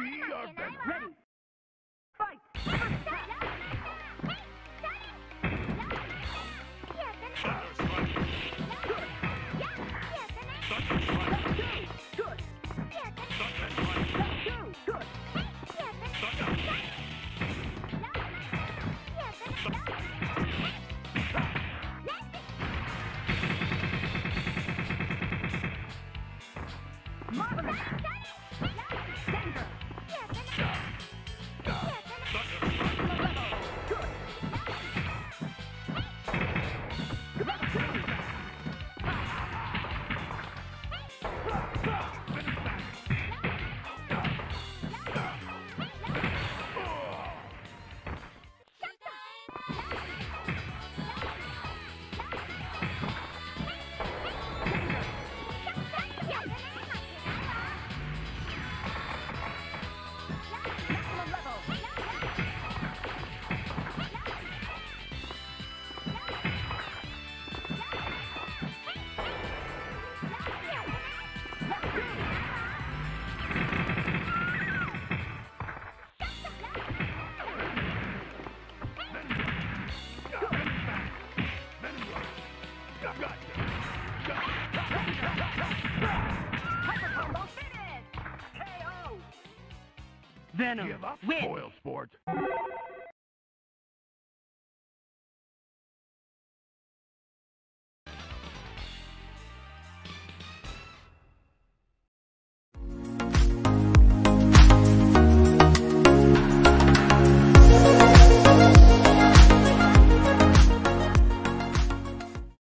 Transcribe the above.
We are bent. Ready. Fight. Venom. Give up, Win. sport.